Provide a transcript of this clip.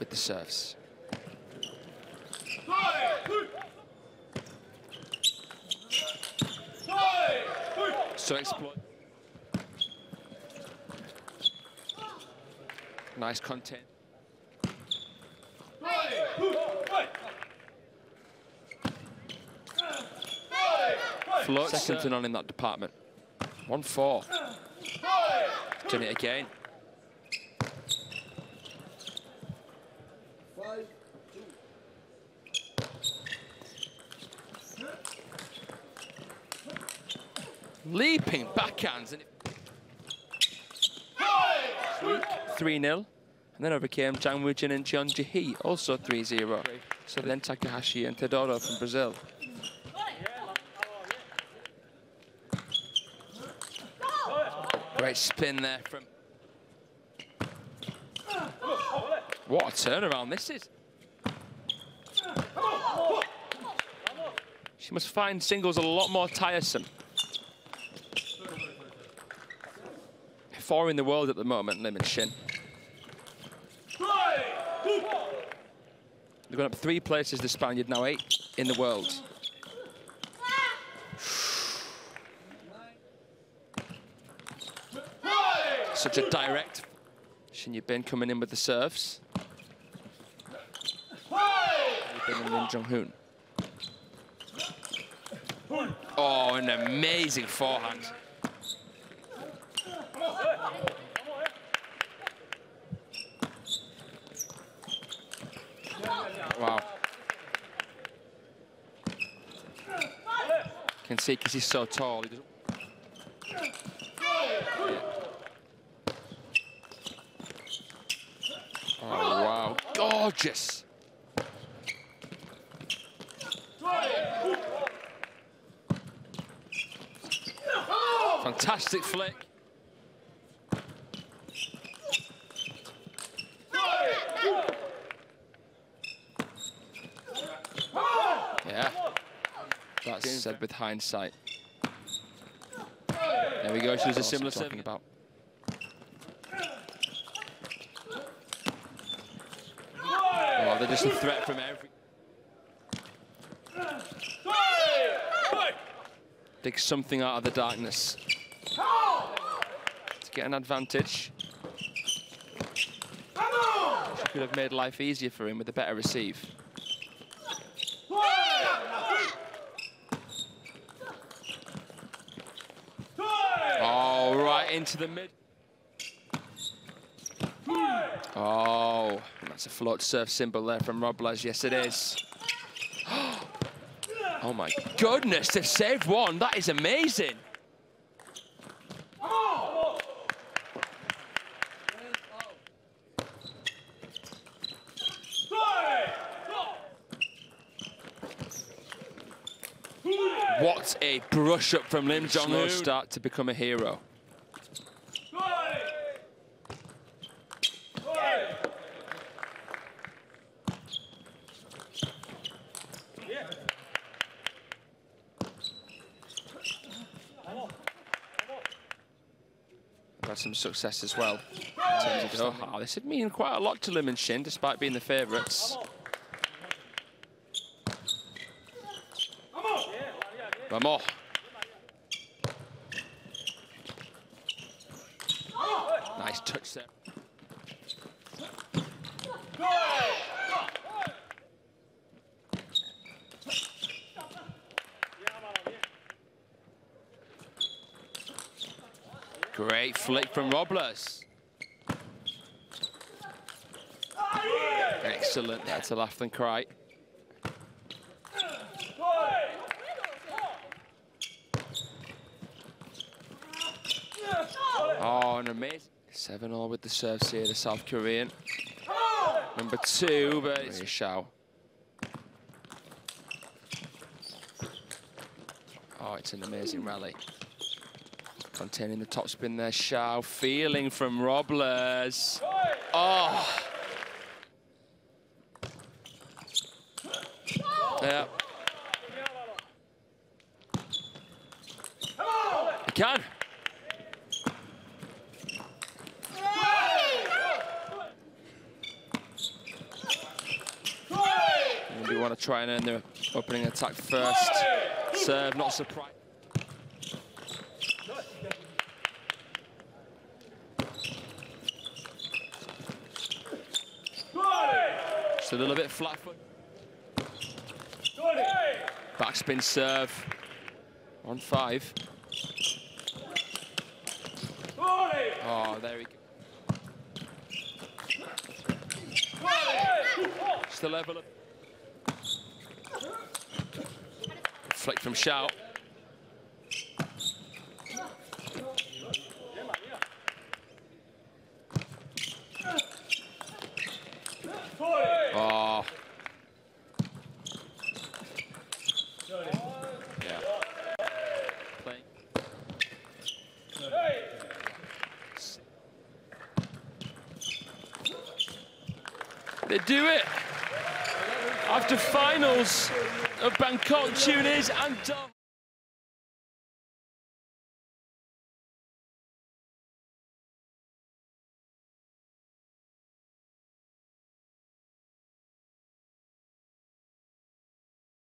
with the serves. So exploit. Nice content. Float second to none in that department. 1-4. Done it again. Leaping backhands. And 3-0. And then overcame Jang Woo-jin and Jeon Ji-hee, also 3-0. So then Takahashi and Teodoro from Brazil. Great spin there from... What a turnaround this is. She must find singles a lot more tiresome. Four in the world at the moment, Lim and Shin. They've gone up three places, the Spaniard, now eight in the world. Such a direct. Shin Yubin coming in with the serves. Oh, an amazing forehand. Wow. Can see because he's so tall. He Oh, wow. Gorgeous. Fantastic flick. Yeah. That's said with hindsight. There we go. She was a similar talking about. Oh, they're just a threat from every. Dig something out of the darkness to get an advantage. She Could have made life easier for him with a better receive. Oh, right into the mid. Oh, that's a float surf symbol there from Robles. Yes, it is. Oh my goodness, to save one. That is amazing. What a brush up from Lim Jong Slow start to become a hero. Had some success as well. In terms of Doha. This would mean quite a lot to Lim and Shin, despite being the favourites. Vamos. Nice touch there. Great flick from Robles. Excellent there to laugh and cry. Oh, an amazing. 7 all with the serves here, the South Korean. Number two, but it's Xiao. Oh, it's an amazing rally. Containing the top topspin there, Xiao. Feeling from Robles. Oh. Yeah. He can. Want to try and earn the opening attack first. Serve, not surprised. Just a little bit flat foot. Backspin serve. On five. Oh, there we go. Just the level of... Flick from. Ah. Yeah. Playing. They do it. After finals of Bangkok, Tunis and.